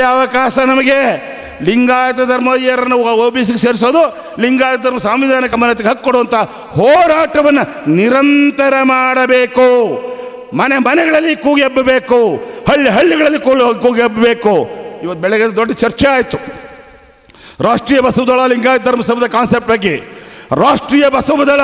ಅವಕಾಶ ನಮಗೆ. Lingayat ಧರ್ಮೀಯರನ್ನು O B ಸಿಗೆ ಸೇರಿಸೋದು, ಲಿಂಗಾಯತ ಧರ್ಮ ಸಂವಿಧಾನ ಗಮನಕ್ಕೆ ಹಕ್ಕು ಕೊಡುವಂಥ ಹೋರಾಟವನ್ನು ನಿರಂತರ ಮಾಡಬೇಕು. ಮನೆ ಮನೆಗಳಲ್ಲಿ ಕೂಗಿ ಎಬ್ಬಬೇಕು. ಹಳ್ಳಿ ಹಳ್ಳಿಗಳಲ್ಲಿ ಕೂಗಿ ಕೂಗಿ ಎಬ್ಬಬೇಕು. ಇವತ್ತು ಬೆಳಗ್ಗೆ ದೊಡ್ಡ ಚರ್ಚೆ ಆಯಿತು. ರಾಷ್ಟ್ರೀಯ ಬಸವದಳ ಲಿಂಗಾಯತ ಧರ್ಮ ಸಭದ ಕಾನ್ಸೆಪ್ಟ್ ಬಗ್ಗೆ. Rashtriya Basavadal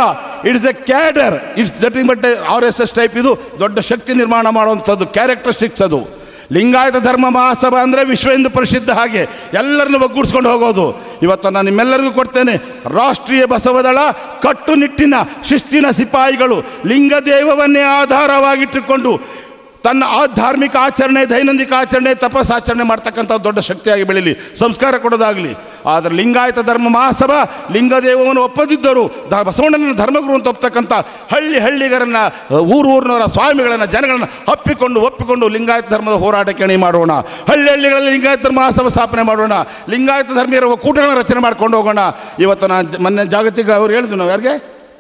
it's a cadre it's that but R S S type ಇದು ದೊಡ್ಡ ಶಕ್ತಿ ನಿರ್ಮಾಣ ಮಾಡುವಂಥದ್ದು ಕ್ಯಾರೆಕ್ಟರಿಸ್ಟಿಕ್ಸ್ ಅದು. ಲಿಂಗಾಯತ ಧರ್ಮ ಮಹಾಸಭ ಅಂದರೆ ವಿಶ್ವ ಹಿಂದೂ ಪ್ರಸಿದ್ಧ ಹಾಗೆ ಎಲ್ಲರನ್ನು ಒಗ್ಗೂಡಿಸ್ಕೊಂಡು ಹೋಗೋದು. ಇವತ್ತು ನಾನು ನಿಮ್ಮೆಲ್ಲರಿಗೂ ಕೊಡ್ತೇನೆ. ರಾಷ್ಟ್ರೀಯ ಬಸವದಳ ಕಟ್ಟುನಿಟ್ಟಿನ ಶಿಸ್ತಿನ ಸಿಪಾಯಿಗಳು ಲಿಂಗದೇವವನ್ನೇ ಆಧಾರವಾಗಿಟ್ಟುಕೊಂಡು ತನ್ನ ಆ ಧಾರ್ಮಿಕ ಆಚರಣೆ ದೈನಂದಿಕ ಆಚರಣೆ ತಪಸ್ಸಾಚರಣೆ ಮಾಡ್ತಕ್ಕಂಥ ದೊಡ್ಡ ಶಕ್ತಿಯಾಗಿ ಬೆಳೀಲಿ. ಸಂಸ್ಕಾರ ಕೊಡೋದಾಗಲಿ. ಆದರೆ ಲಿಂಗಾಯತ ಧರ್ಮ ಮಹಾಸಭಾ ಲಿಂಗದೇವವನ್ನು ಒಪ್ಪದಿದ್ದರು ದ ಬಸವಣ್ಣನ ಧರ್ಮಗುರು ಅಂತ ಒಪ್ತಕ್ಕಂಥ ಹಳ್ಳಿ ಹಳ್ಳಿಗರನ್ನು ಊರು ಊರಿನವರ ಸ್ವಾಮಿಗಳನ್ನು, ಜನಗಳನ್ನು ಅಪ್ಪಿಕೊಂಡು ಒಪ್ಪಿಕೊಂಡು ಲಿಂಗಾಯತ ಧರ್ಮದ ಹೋರಾಟಕ್ಕೆ ಅಣಿ ಮಾಡೋಣ. ಹಳ್ಳಿ ಹಳ್ಳಿಗಳಲ್ಲಿ ಲಿಂಗಾಯತ ಧರ್ಮ ಮಹಾಸಭಾ ಸ್ಥಾಪನೆ ಮಾಡೋಣ. ಲಿಂಗಾಯತ ಧರ್ಮೀಯರ ಕೂಟಗಳನ್ನು ರಚನೆ ಮಾಡ್ಕೊಂಡು ಹೋಗೋಣ. ಇವತ್ತು ನಾನು ಮೊನ್ನೆ ಜಾಗತಿಕ ಅವ್ರು ಹೇಳಿದ್ವಿ ನಾವು, ಯಾರಿಗೆ?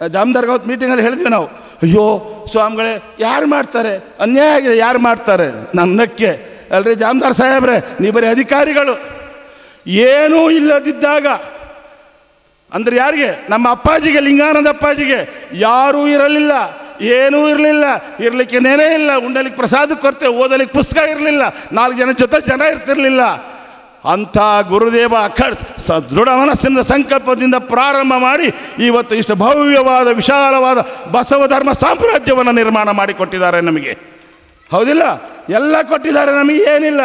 ಜಾಮದಾರ್ಗೆ ಅವತ್ತು ಮೀಟಿಂಗಲ್ಲಿ ಹೇಳಿದ್ವಿ ನಾವು. ಅಯ್ಯೋ, ಸ್ವಾಮಿಗಳೇ, ಯಾರು ಮಾಡ್ತಾರೆ? ಅನ್ಯಾಯ ಆಗಿದೆ, ಯಾರು ಮಾಡ್ತಾರೆ? ನನ್ನಕ್ಕೆ. ಅಲ್ರಿ ಜಾಮದಾರ್ ಸಾಹೇಬ್ರೆ, ನೀವು ಬರೀ ಅಧಿಕಾರಿಗಳು. ಏನೂ ಇಲ್ಲದಿದ್ದಾಗ, ಅಂದ್ರೆ ಯಾರಿಗೆ? ನಮ್ಮ ಅಪ್ಪಾಜಿಗೆ, ಲಿಂಗಾನಂದ ಅಪ್ಪಾಜಿಗೆ ಯಾರೂ ಇರಲಿಲ್ಲ, ಏನೂ ಇರಲಿಲ್ಲ, ಇರಲಿಕ್ಕೆ ನೆನೆ ಇಲ್ಲ ಉಂಡಲಿಕ್ಕೆ ಪ್ರಸಾದ ಕೊರತೆ, ಓದಲಿಕ್ಕೆ ಪುಸ್ತಕ ಇರಲಿಲ್ಲ, ನಾಲ್ಕು ಜನ ಜೊತೆ ಜನ ಇರ್ತಿರಲಿಲ್ಲ. ಅಂಥ ಗುರುದೇವ ಅಖಂಡ ಸದೃಢ ದೃಢ ಮನಸ್ಸಿನ ಸಂಕಲ್ಪದಿಂದ ಪ್ರಾರಂಭ ಮಾಡಿ ಇವತ್ತು ಇಷ್ಟು ಭವ್ಯವಾದ, ವಿಶಾಲವಾದ ಬಸವ ಧರ್ಮ ಸಾಮ್ರಾಜ್ಯವನ್ನು ನಿರ್ಮಾಣ ಮಾಡಿಕೊಟ್ಟಿದ್ದಾರೆ ನಮಗೆ. ಹೌದಿಲ್ಲ? ಎಲ್ಲ ಕೊಟ್ಟಿದ್ದಾರೆ, ನಮಗೆ ಏನಿಲ್ಲ.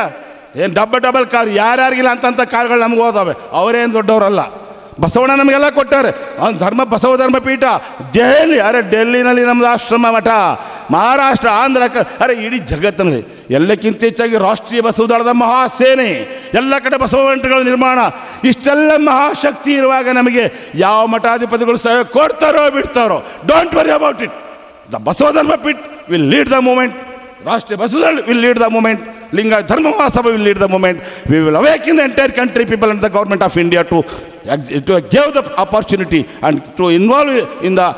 ಏನು ಡಬಲ್ ಡಬಲ್ ಕಾರ್ ಯಾರ್ಯಾರಿಗಿಲ್ಲ ಅಂತಂಥ ಕಾರ್ಗಳು ನಮ್ಗೆ ಹೋದವೆ. ಅವರೇನು ದೊಡ್ಡವರಲ್ಲ. ಬಸವಣ್ಣ ನಮಗೆಲ್ಲ ಕೊಟ್ಟಾರೆ. ಅವ್ನು ಧರ್ಮ, ಬಸವ ಧರ್ಮ ಪೀಠ. ದೆಹಲಿ ಅರೆ ಡೆಲ್ಲಿನಲ್ಲಿ ನಮ್ಮದು ಆಶ್ರಮ ಮಠ. ಮಹಾರಾಷ್ಟ್ರ, ಆಂಧ್ರ ಅರೆ ಇಡೀ ಜಗತ್ತಿನಲ್ಲಿ ಎಲ್ಲಕ್ಕಿಂತ ಹೆಚ್ಚಾಗಿ ರಾಷ್ಟ್ರೀಯ ಬಸವದಳದ ಮಹಾಸೇನೆ. ಎಲ್ಲ ಕಡೆ ಬಸವ ಮಠಗಳ ನಿರ್ಮಾಣ. ಇಷ್ಟೆಲ್ಲ ಮಹಾಶಕ್ತಿ ಇರುವಾಗ ನಮಗೆ ಯಾವ ಮಠಾಧಿಪತಿಗಳು ಸಹ ಕೊಡ್ತಾರೋ ಬಿಡ್ತಾರೋ. Don't worry about it the Basava Dharma Peetha will lead the movement Rashtriya Basavadal will lead the movement Linga Dharma Mahasabha will lead the movement. We will awaken the entire country, people and the government of India to, to give the opportunity and to involve in the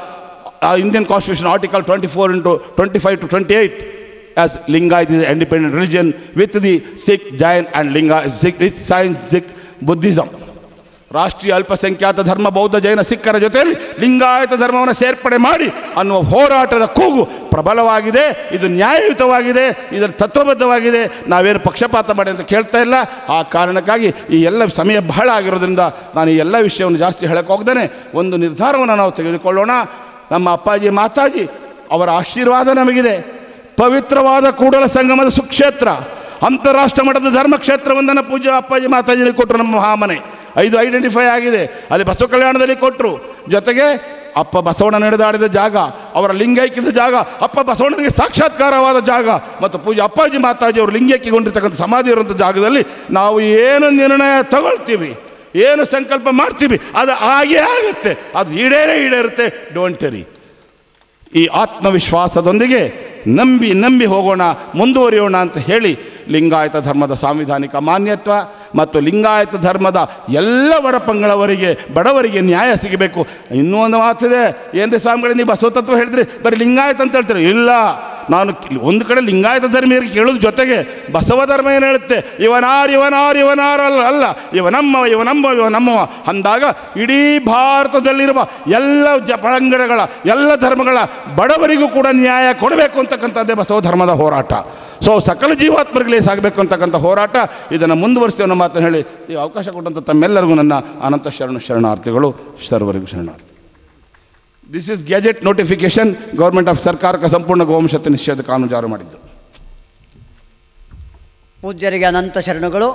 uh, Indian Constitution Article 24 into 25 to 28 as Linga is an independent religion with the Sikh, Jain and Linga, Sikh, Sikh, Sikh Buddhism. ರಾಷ್ಟ್ರೀಯ ಅಲ್ಪಸಂಖ್ಯಾತ ಧರ್ಮ ಬೌದ್ಧ ಜೈನ ಸಿಖ್ಖರ ಜೊತೆಯಲ್ಲಿ ಲಿಂಗಾಯತ ಧರ್ಮವನ್ನು ಸೇರ್ಪಡೆ ಮಾಡಿ ಅನ್ನುವ ಹೋರಾಟದ ಕೂಗು ಪ್ರಬಲವಾಗಿದೆ, ಇದು ನ್ಯಾಯಯುತವಾಗಿದೆ, ಇದರ ತತ್ವಬದ್ಧವಾಗಿದೆ. ನಾವೇನು ಪಕ್ಷಪಾತ ಮಾಡಿ ಅಂತ ಕೇಳ್ತಾ ಇಲ್ಲ. ಆ ಕಾರಣಕ್ಕಾಗಿ ಈ ಎಲ್ಲ ಸಮಯ ಬಹಳ ಆಗಿರೋದ್ರಿಂದ ನಾನು ಈ ಎಲ್ಲ ವಿಷಯವನ್ನು ಜಾಸ್ತಿ ಹೇಳಕ್ಕೆ ಹೋಗ್ದೇನೆ. ಒಂದು ನಿರ್ಧಾರವನ್ನು ನಾವು ತೆಗೆದುಕೊಳ್ಳೋಣ. ನಮ್ಮ ಅಪ್ಪಾಜಿ, ಮಾತಾಜಿ, ಅವರ ಆಶೀರ್ವಾದ ನಮಗಿದೆ. ಪವಿತ್ರವಾದ ಕೂಡಲ ಸಂಗಮದ ಸುಕ್ಷೇತ್ರ, ಅಂತಾರಾಷ್ಟ್ರ ಮಟ್ಟದ ಧರ್ಮಕ್ಷೇತ್ರವೊಂದನ್ನು ಪೂಜೆ ಅಪ್ಪಾಜಿ ಮಾತಾಜಿ ಕೊಟ್ಟರು ನಮ್ಮ ಮಹಾಮನೆ. ಐದು ಐಡೆಂಟಿಫೈ ಆಗಿದೆ. ಅಲ್ಲಿ ಬಸವ ಕಲ್ಯಾಣದಲ್ಲಿ ಕೊಟ್ಟರು ಜೊತೆಗೆ ಅಪ್ಪ ಬಸವಣ್ಣ ನಡೆದಾಡಿದ ಜಾಗ, ಅವರ ಲಿಂಗೈಕ್ಯದ ಜಾಗ, ಅಪ್ಪ ಬಸವಣ್ಣನಿಗೆ ಸಾಕ್ಷಾತ್ಕಾರವಾದ ಜಾಗ ಮತ್ತು ಪೂಜೆ ಅಪ್ಪಾಜಿ ಮಾತಾಜಿ ಅವರು ಲಿಂಗೈಕ್ಯಗೊಂಡಿರ್ತಕ್ಕಂಥ ಸಮಾಧಿ ಇರುವಂಥ ಜಾಗದಲ್ಲಿ ನಾವು ಏನು ನಿರ್ಣಯ ತಗೊಳ್ತೀವಿ, ಏನು ಸಂಕಲ್ಪ ಮಾಡ್ತೀವಿ, ಅದು ಹಾಗೇ ಆಗುತ್ತೆ. ಅದು ಈಡೇರೇ ಈಡೇರುತ್ತೆ. ಡೋಂಟ್ ಟೆರಿ ಈ ಆತ್ಮವಿಶ್ವಾಸದೊಂದಿಗೆ ನಂಬಿ ನಂಬಿ ಹೋಗೋಣ, ಮುಂದುವರಿಯೋಣ ಅಂತ ಹೇಳಿ ಲಿಂಗಾಯತ ಧರ್ಮದ ಸಾಂವಿಧಾನಿಕ ಮಾನ್ಯತ್ವ ಮತ್ತು ಲಿಂಗಾಯತ ಧರ್ಮದ ಎಲ್ಲ ಬಡಪಂಗಳವರಿಗೆ ಬಡವರಿಗೆ ನ್ಯಾಯ ಸಿಗಬೇಕು. ಇನ್ನೂ ಒಂದು ಮಾತಿದೆ, ಏನ್ರಿ ಸ್ವಾಮಿಗಳು, ನೀವು ಬಸವ ತತ್ವ ಹೇಳಿದ್ರಿ, ಬರೀ ಲಿಂಗಾಯತ ಅಂತ ಹೇಳ್ತೀರಿ? ಇಲ್ಲ. ನಾನು ಒಂದು ಕಡೆ ಲಿಂಗಾಯತ ಧರ್ಮೀಯರಿಗೆ ಕೇಳೋದು ಜೊತೆಗೆ ಬಸವ ಧರ್ಮ ಏನು ಹೇಳುತ್ತೆ? ಇವನಾರ್ ಇವನಾರ್ ಇವನಾರ್ ಅಲ್ಲ ಅಲ್ಲ. ಇವ ನಮ್ಮ ಇವ ನಮ್ಮವ ಇವ ನಮ್ಮವ ಅಂದಾಗ ಇಡೀ ಭಾರತದಲ್ಲಿರುವ ಎಲ್ಲ ಜ ಎಲ್ಲ ಧರ್ಮಗಳ ಬಡವರಿಗೂ ಕೂಡ ನ್ಯಾಯ ಕೊಡಬೇಕು ಅಂತಕ್ಕಂಥದ್ದೇ ಬಸವ ಧರ್ಮದ ಹೋರಾಟ. ಸೊ ಸಕಲ ಜೀವಾತ್ಮರಿಗಳೇ ಸಾಗಬೇಕು ಅಂತಕ್ಕಂಥ ಹೋರಾಟ ಇದನ್ನು ಮುಂದುವರಿಸಿ ಅನ್ನೋ ಮಾತನ್ನು ಹೇಳಿ ಈ ಅವಕಾಶ ಕೊಟ್ಟಂಥ ತಮ್ಮೆಲ್ಲರಿಗೂ ನನ್ನ ಅನಂತ ಶರಣ ಶರಣಾರ್ಥಿಗಳು ಸರ್ವರಿಗೂ ಶರಣಾರ್ಥಿ. This is gazette notification government of ಸರ್ಕಾರಕ್ಕೆ ಸಂಪೂರ್ಣ ಗೋವಂಶತೆ ನಿಷೇಧ ಕಾನೂನು ಜಾರಿ ಮಾಡಿದ್ದು. ಪೂಜ್ಯರಿಗೆ ಅನಂತ ಶರಣಗಳು.